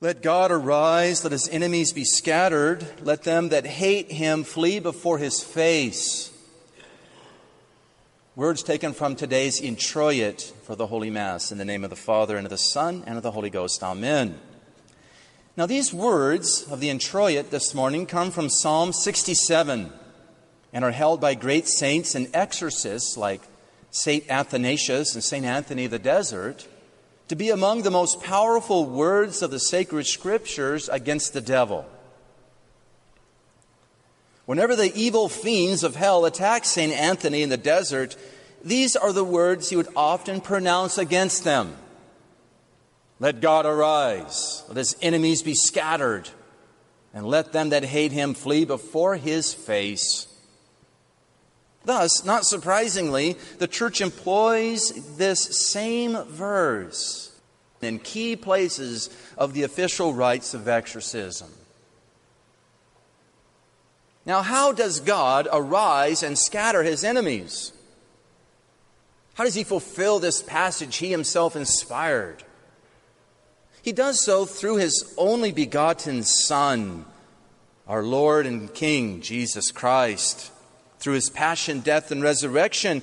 Let God arise, let his enemies be scattered, let them that hate him flee before his face. Words taken from today's introit for the Holy Mass in the name of the Father and of the Son and of the Holy Ghost. Amen. Now, these words of the introit this morning come from Psalm 67 and are held by great saints and exorcists like St. Athanasius and St. Anthony of the Desert to be among the most powerful words of the sacred scriptures against the devil. Whenever the evil fiends of hell attack St. Anthony in the desert, these are the words he would often pronounce against them. Let God arise, let his enemies be scattered, and let them that hate him flee before his face. Thus, not surprisingly, the church employs this same verse in key places of the official rites of exorcism. Now, how does God arise and scatter his enemies? How does he fulfill this passage he himself inspired? He does so through his only begotten Son, our Lord and King, Jesus Christ through his passion, death, and resurrection,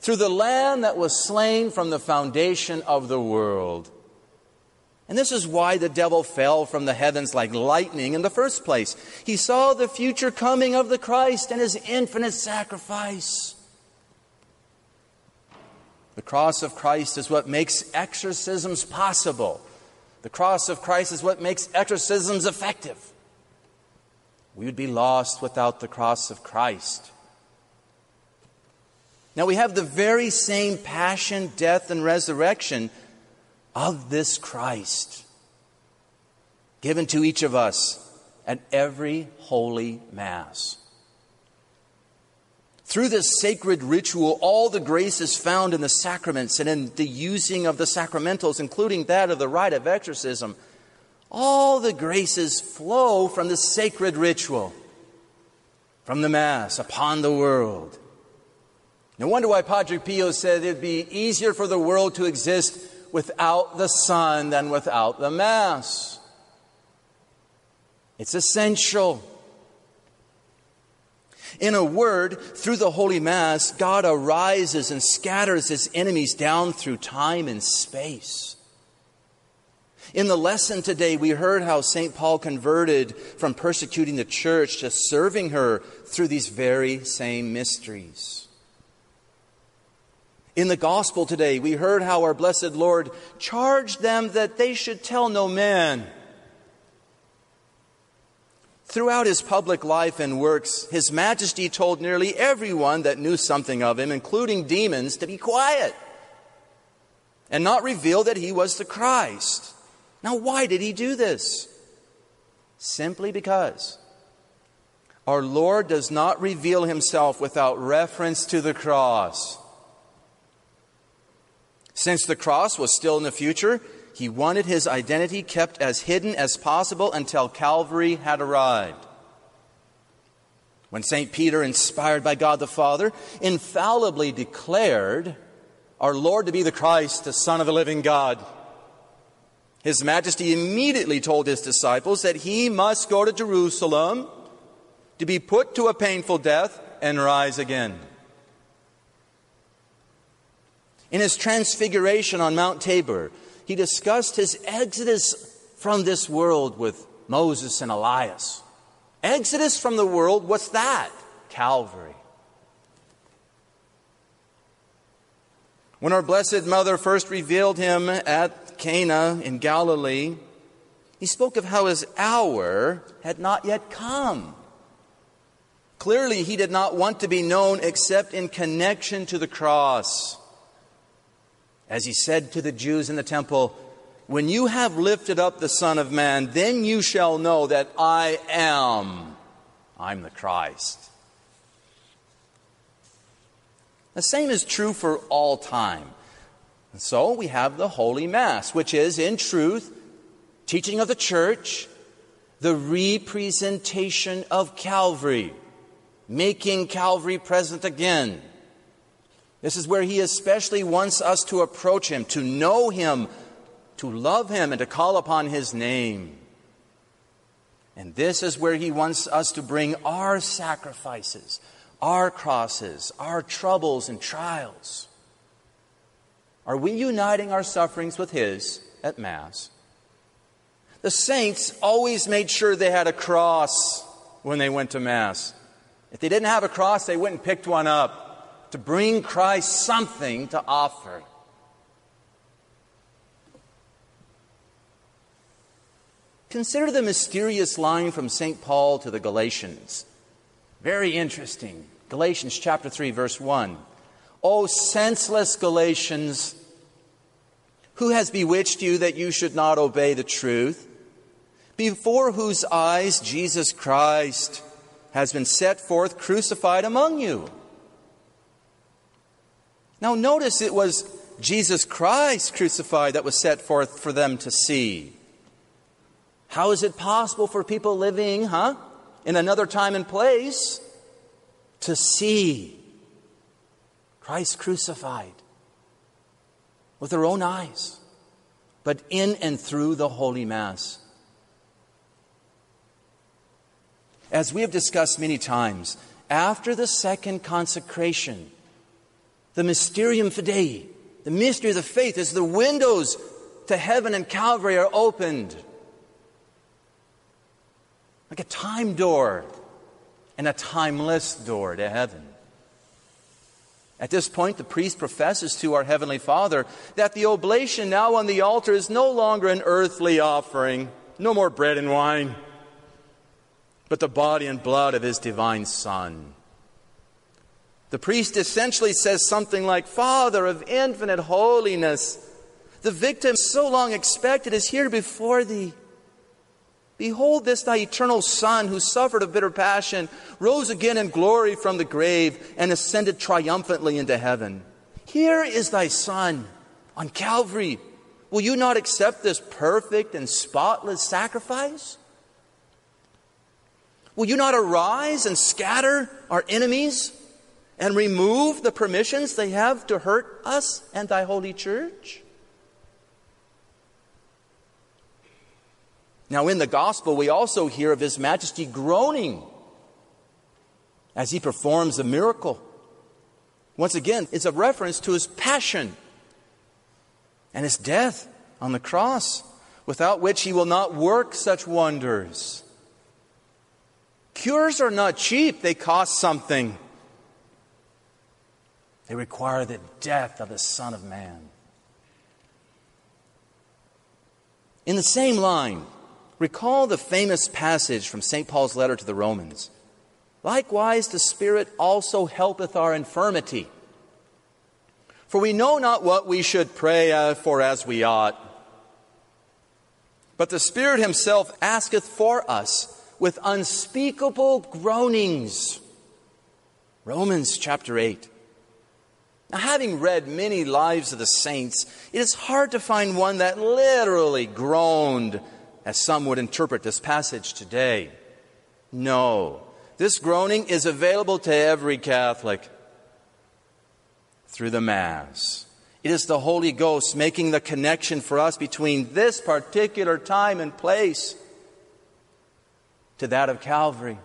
through the Lamb that was slain from the foundation of the world. And this is why the devil fell from the heavens like lightning in the first place. He saw the future coming of the Christ and his infinite sacrifice. The cross of Christ is what makes exorcisms possible. The cross of Christ is what makes exorcisms effective. We would be lost without the cross of Christ. Now we have the very same passion, death, and resurrection of this Christ given to each of us at every holy Mass. Through this sacred ritual, all the graces found in the sacraments and in the using of the sacramentals, including that of the rite of exorcism, all the graces flow from the sacred ritual, from the Mass upon the world. No wonder why Padre Pio said it'd be easier for the world to exist without the sun than without the Mass. It's essential. In a word, through the Holy Mass, God arises and scatters his enemies down through time and space. In the lesson today, we heard how St. Paul converted from persecuting the church to serving her through these very same mysteries. In the gospel today, we heard how our blessed Lord charged them that they should tell no man. Throughout his public life and works, His Majesty told nearly everyone that knew something of him, including demons, to be quiet and not reveal that he was the Christ. Now, why did he do this? Simply because our Lord does not reveal himself without reference to the cross. Since the cross was still in the future, he wanted his identity kept as hidden as possible until Calvary had arrived. When St. Peter, inspired by God the Father, infallibly declared our Lord to be the Christ, the Son of the living God, His Majesty immediately told his disciples that he must go to Jerusalem to be put to a painful death and rise again. In his transfiguration on Mount Tabor, he discussed his exodus from this world with Moses and Elias. Exodus from the world, what's that? Calvary. When our Blessed Mother first revealed him at Cana in Galilee, he spoke of how his hour had not yet come. Clearly, he did not want to be known except in connection to the cross. As he said to the Jews in the temple, When you have lifted up the Son of Man, then you shall know that I am. I'm the Christ. The same is true for all time. And so we have the Holy Mass, which is, in truth, teaching of the church, the representation of Calvary, making Calvary present again. This is where he especially wants us to approach him, to know him to love Him and to call upon His name. And this is where He wants us to bring our sacrifices, our crosses, our troubles and trials. Are we uniting our sufferings with His at Mass? The saints always made sure they had a cross when they went to Mass. If they didn't have a cross, they went and picked one up to bring Christ something to offer. Consider the mysterious line from St. Paul to the Galatians. Very interesting. Galatians chapter 3, verse 1. O senseless Galatians, who has bewitched you that you should not obey the truth? Before whose eyes Jesus Christ has been set forth crucified among you. Now, notice it was Jesus Christ crucified that was set forth for them to see. How is it possible for people living, huh, in another time and place to see Christ crucified with their own eyes, but in and through the Holy Mass? As we have discussed many times, after the second consecration, the mysterium fidei, the mystery of the faith, as the windows to heaven and Calvary are opened, like a time door and a timeless door to heaven. At this point, the priest professes to our Heavenly Father that the oblation now on the altar is no longer an earthly offering, no more bread and wine, but the body and blood of His divine Son. The priest essentially says something like, Father of infinite holiness, the victim so long expected is here before Thee. Behold, this thy eternal Son, who suffered a bitter passion, rose again in glory from the grave, and ascended triumphantly into heaven. Here is thy Son on Calvary. Will you not accept this perfect and spotless sacrifice? Will you not arise and scatter our enemies and remove the permissions they have to hurt us and thy holy church? Now, in the gospel, we also hear of His Majesty groaning as He performs a miracle. Once again, it's a reference to His passion and His death on the cross, without which He will not work such wonders. Cures are not cheap, they cost something. They require the death of the Son of Man. In the same line, Recall the famous passage from St. Paul's letter to the Romans. Likewise, the Spirit also helpeth our infirmity. For we know not what we should pray uh, for as we ought. But the Spirit Himself asketh for us with unspeakable groanings. Romans chapter 8. Now, having read many lives of the saints, it is hard to find one that literally groaned as some would interpret this passage today. No. This groaning is available to every Catholic through the Mass. It is the Holy Ghost making the connection for us between this particular time and place to that of Calvary,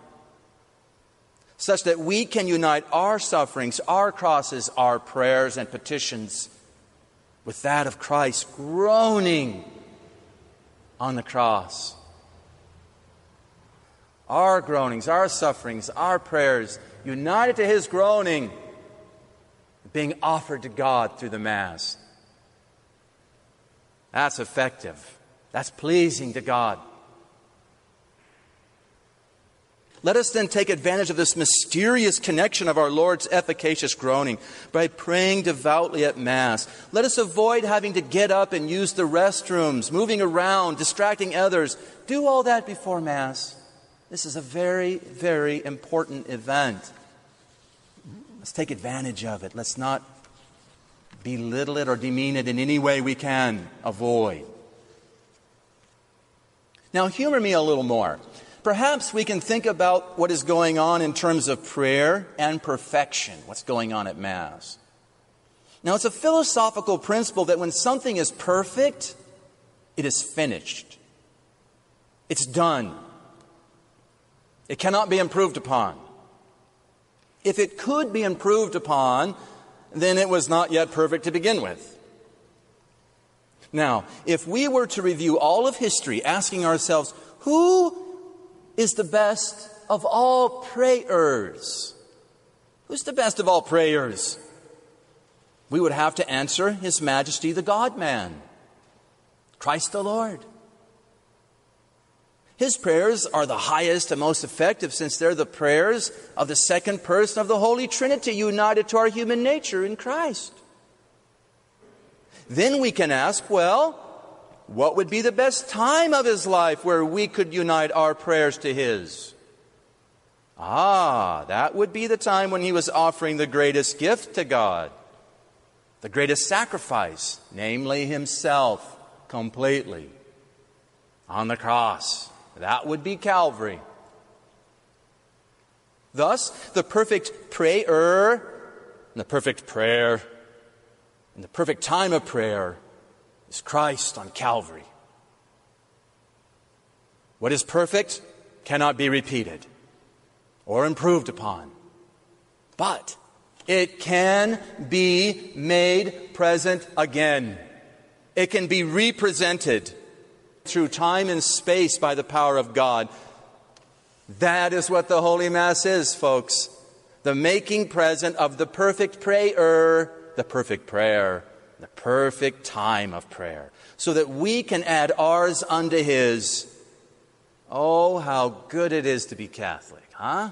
such that we can unite our sufferings, our crosses, our prayers and petitions with that of Christ groaning on the cross. Our groanings, our sufferings, our prayers, united to His groaning, being offered to God through the Mass. That's effective. That's pleasing to God. Let us then take advantage of this mysterious connection of our Lord's efficacious groaning by praying devoutly at Mass. Let us avoid having to get up and use the restrooms, moving around, distracting others. Do all that before Mass. This is a very, very important event. Let's take advantage of it. Let's not belittle it or demean it in any way we can avoid. Now, humor me a little more. Perhaps we can think about what is going on in terms of prayer and perfection, what's going on at Mass. Now, it's a philosophical principle that when something is perfect, It is finished. It's done. It cannot be improved upon. If it could be improved upon, then it was not yet perfect to begin with. Now, if we were to review all of history, asking ourselves, who is the best of all prayers? Who's the best of all prayers? We would have to answer His Majesty the God man, Christ the Lord. His prayers are the highest and most effective since they're the prayers of the second person of the Holy Trinity united to our human nature in Christ. Then we can ask, well, what would be the best time of his life where we could unite our prayers to his? Ah, that would be the time when he was offering the greatest gift to God, the greatest sacrifice, namely himself completely on the cross. That would be Calvary. Thus, the perfect prayer, the perfect prayer, and the perfect time of prayer is Christ on Calvary. What is perfect cannot be repeated or improved upon, but it can be made present again. It can be represented through time and space by the power of God. That is what the Holy Mass is, folks. The making present of the perfect prayer, the perfect prayer, the perfect time of prayer, so that we can add ours unto His. Oh, how good it is to be Catholic, huh?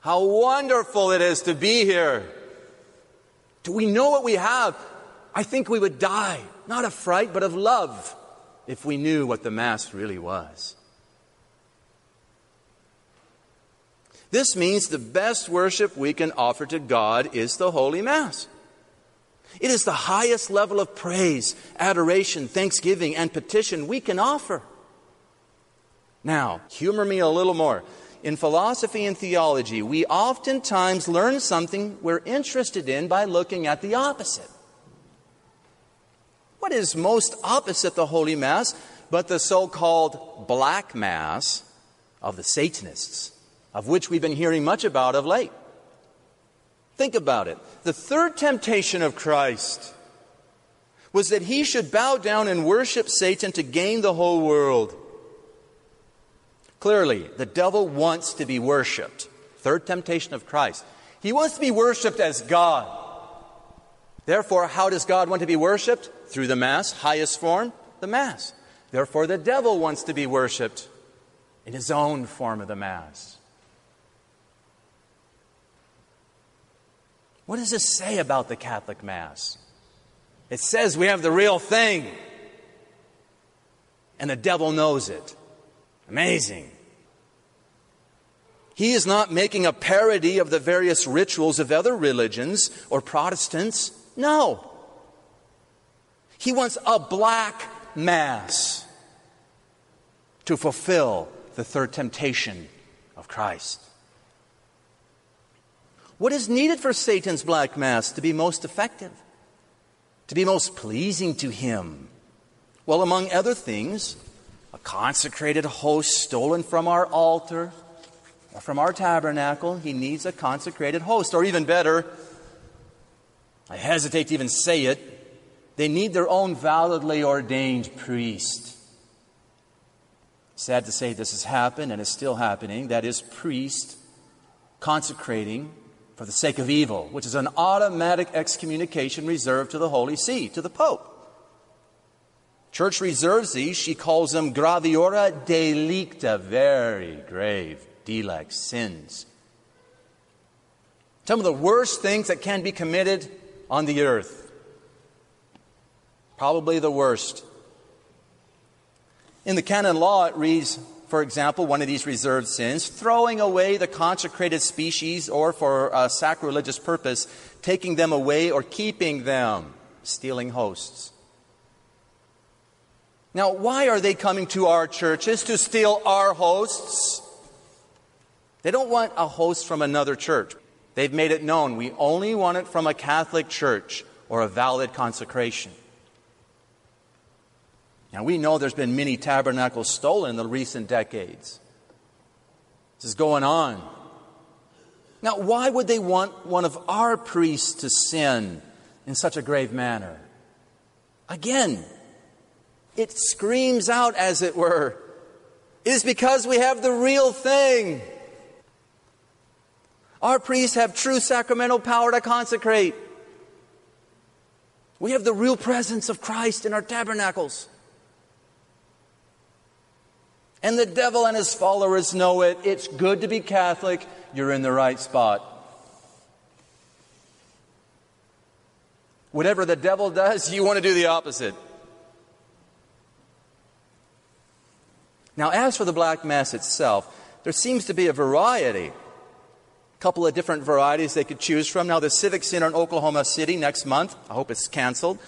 How wonderful it is to be here. Do we know what we have? I think we would die, not of fright, but of love if we knew what the Mass really was. This means the best worship we can offer to God is the Holy Mass. It is the highest level of praise, adoration, thanksgiving, and petition we can offer. Now, humor me a little more. In philosophy and theology, we oftentimes learn something we're interested in by looking at the opposite. What is most opposite the Holy Mass but the so called Black Mass of the Satanists, of which we've been hearing much about of late? Think about it. The third temptation of Christ was that he should bow down and worship Satan to gain the whole world. Clearly, the devil wants to be worshiped. Third temptation of Christ. He wants to be worshiped as God. Therefore, how does God want to be worshiped? Through the Mass, highest form, the Mass. Therefore, the devil wants to be worshiped in his own form of the Mass. What does this say about the Catholic Mass? It says we have the real thing, and the devil knows it. Amazing. He is not making a parody of the various rituals of other religions or Protestants. No. He wants a black mass to fulfill the third temptation of Christ. What is needed for Satan's black mass to be most effective, to be most pleasing to him? Well, among other things, a consecrated host stolen from our altar or from our tabernacle. He needs a consecrated host, or even better, I hesitate to even say it, they need their own validly ordained priest. Sad to say this has happened and is still happening. That is, priest consecrating for the sake of evil, which is an automatic excommunication reserved to the Holy See, to the Pope. Church reserves these. She calls them graviora delicta, very grave, delect sins. Some of the worst things that can be committed on the earth. Probably the worst. In the canon law, it reads, for example, one of these reserved sins, throwing away the consecrated species or for a sacrilegious purpose, taking them away or keeping them, stealing hosts. Now, why are they coming to our churches to steal our hosts? They don't want a host from another church. They've made it known we only want it from a Catholic church or a valid consecration. Now, we know there's been many tabernacles stolen in the recent decades. This is going on. Now, why would they want one of our priests to sin in such a grave manner? Again, it screams out, as it were, it is because we have the real thing. Our priests have true sacramental power to consecrate. We have the real presence of Christ in our tabernacles. And the devil and his followers know it. It's good to be Catholic. You're in the right spot. Whatever the devil does, you want to do the opposite. Now, as for the Black Mass itself, there seems to be a variety. A couple of different varieties they could choose from. Now, the Civic Center in Oklahoma City next month, I hope it's canceled,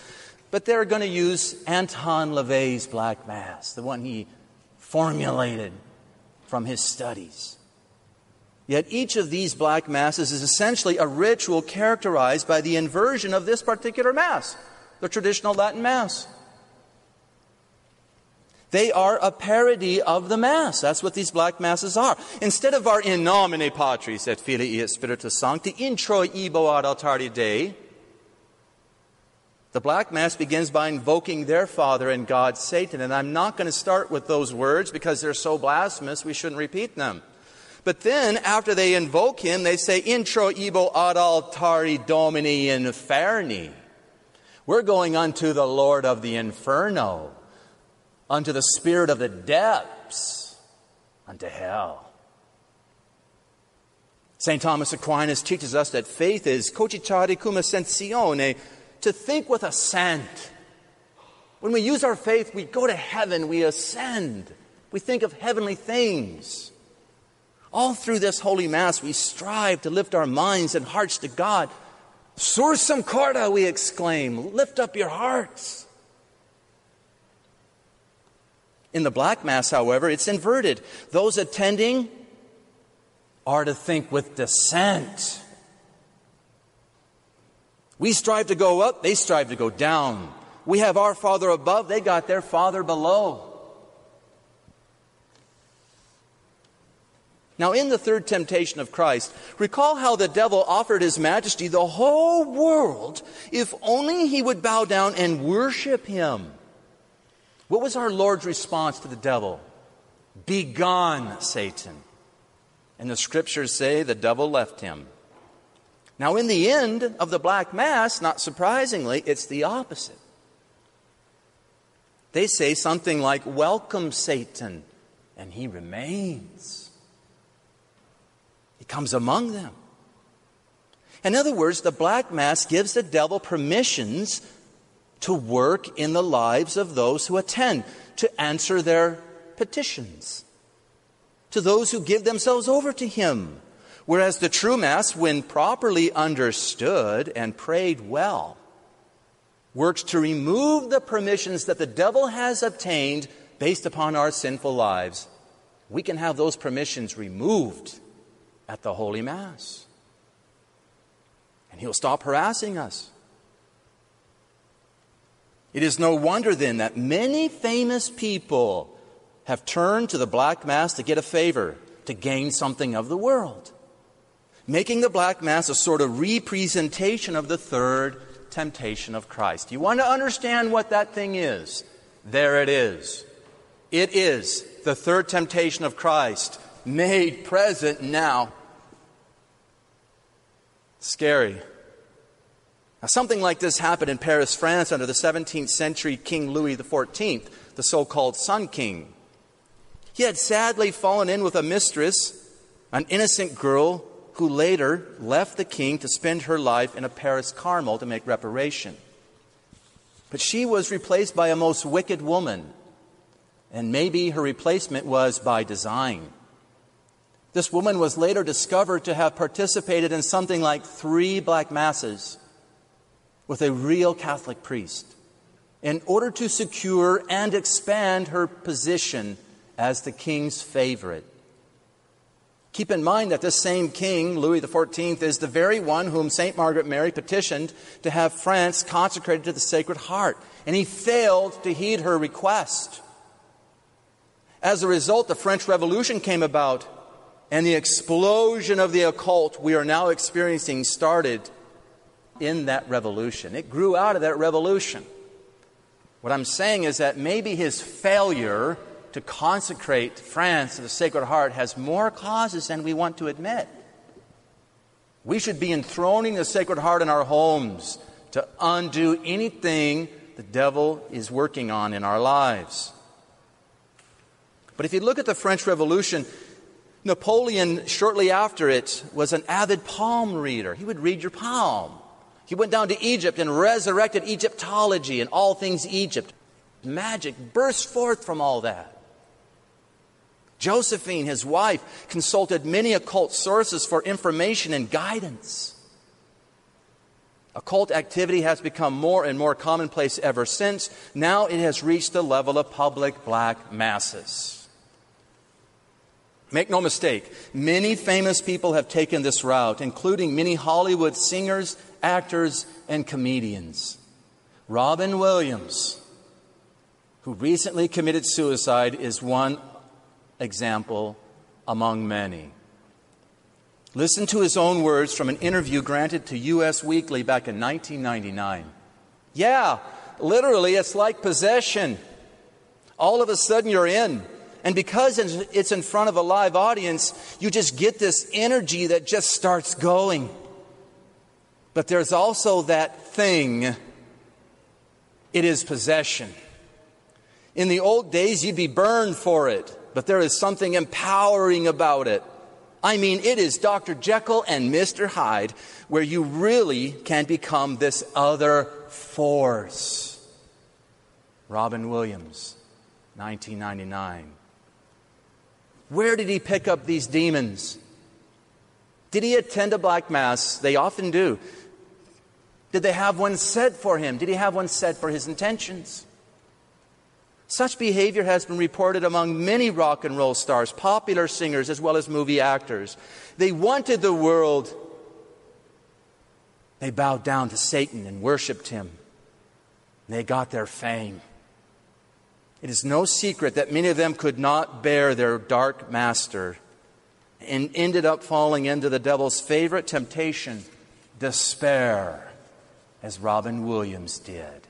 but they're going to use Anton LaVey's Black Mass, the one he formulated from his studies. Yet each of these black masses is essentially a ritual characterized by the inversion of this particular mass, the traditional Latin Mass. They are a parody of the Mass. That's what these black Masses are. Instead of our in nomine Patris et Filii et Spiritus Sancti, intro ibo ad altare Dei, the Black Mass begins by invoking their father and God, Satan. And I'm not going to start with those words because they're so blasphemous we shouldn't repeat them. But then, after they invoke him, they say, Intro ibo ad altare Domini inferni. We're going unto the Lord of the inferno unto the spirit of the depths, unto hell. St. Thomas Aquinas teaches us that faith is cogitare cum ascensione, to think with assent. When we use our faith, we go to heaven, we ascend, we think of heavenly things. All through this Holy Mass, we strive to lift our minds and hearts to God. Sursum corda, we exclaim, lift up your hearts. In the Black Mass, however, it's inverted. Those attending are to think with dissent. We strive to go up, they strive to go down. We have our Father above, they got their Father below. Now, in the third temptation of Christ, recall how the devil offered his majesty the whole world if only he would bow down and worship him. What was our Lord's response to the devil? Begone, Satan. And the scriptures say the devil left him. Now, in the end of the Black Mass, not surprisingly, it's the opposite. They say something like, Welcome, Satan, and he remains. He comes among them. In other words, the Black Mass gives the devil permissions to work in the lives of those who attend, to answer their petitions, to those who give themselves over to Him. Whereas the true Mass, when properly understood and prayed well, works to remove the permissions that the devil has obtained based upon our sinful lives. We can have those permissions removed at the Holy Mass. And He'll stop harassing us. It is no wonder then that many famous people have turned to the Black Mass to get a favor, to gain something of the world, making the Black Mass a sort of representation of the third temptation of Christ. You want to understand what that thing is? There it is. It is the third temptation of Christ made present now. Scary. Now, something like this happened in Paris, France, under the 17th century King Louis XIV, the so called Sun King. He had sadly fallen in with a mistress, an innocent girl who later left the king to spend her life in a Paris Carmel to make reparation. But she was replaced by a most wicked woman, and maybe her replacement was by design. This woman was later discovered to have participated in something like three black masses with a real Catholic priest in order to secure and expand her position as the king's favorite. Keep in mind that this same king, Louis XIV, is the very one whom St. Margaret Mary petitioned to have France consecrated to the Sacred Heart. and he failed to heed her request. As a result, the French Revolution came about, and the explosion of the occult we are now experiencing started in that revolution. It grew out of that revolution. What I'm saying is that maybe his failure to consecrate France to the Sacred Heart has more causes than we want to admit. We should be enthroning the Sacred Heart in our homes to undo anything the devil is working on in our lives. But if you look at the French Revolution, Napoleon, shortly after it, was an avid palm reader. He would read your palm. He went down to Egypt and resurrected Egyptology and all things Egypt. Magic burst forth from all that. Josephine, his wife, consulted many occult sources for information and guidance. Occult activity has become more and more commonplace ever since. Now it has reached the level of public black masses. Make no mistake, many famous people have taken this route, including many Hollywood singers, actors, and comedians. Robin Williams, who recently committed suicide, is one example among many. Listen to his own words from an interview granted to US Weekly back in 1999. Yeah, literally, it's like possession. All of a sudden, you're in. And because it's in front of a live audience, you just get this energy that just starts going. But there's also that thing it is possession. In the old days, you'd be burned for it but there is something empowering about it. I mean, it is Dr. Jekyll and Mr. Hyde where you really can become this other force. Robin Williams, 1999. Where did he pick up these demons? Did he attend a black mass? They often do. Did they have one said for him? Did he have one said for his intentions? Such behavior has been reported among many rock and roll stars, popular singers, as well as movie actors. They wanted the world. They bowed down to Satan and worshiped him. They got their fame. It is no secret that many of them could not bear their dark master and ended up falling into the devil's favorite temptation, despair, as Robin Williams did.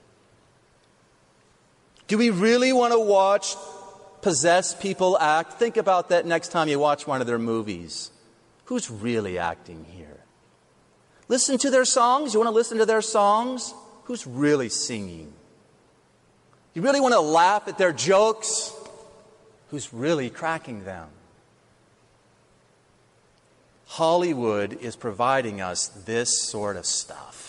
Do we really want to watch possessed people act? Think about that next time you watch one of their movies. Who's really acting here? Listen to their songs. You want to listen to their songs? Who's really singing? You really want to laugh at their jokes? Who's really cracking them? Hollywood is providing us this sort of stuff.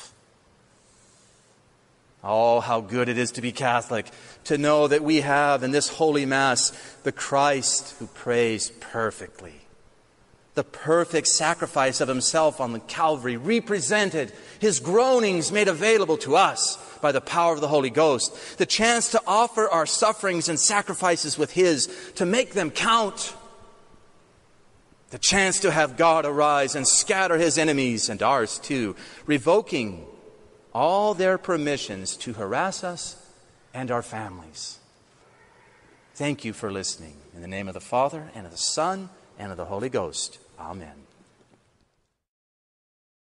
Oh, how good it is to be Catholic, to know that we have in this Holy Mass the Christ who prays perfectly. The perfect sacrifice of himself on the Calvary represented, his groanings made available to us by the power of the Holy Ghost, the chance to offer our sufferings and sacrifices with his, to make them count, the chance to have God arise and scatter his enemies and ours too, revoking all their permissions to harass us and our families. Thank you for listening. In the name of the Father, and of the Son, and of the Holy Ghost. Amen.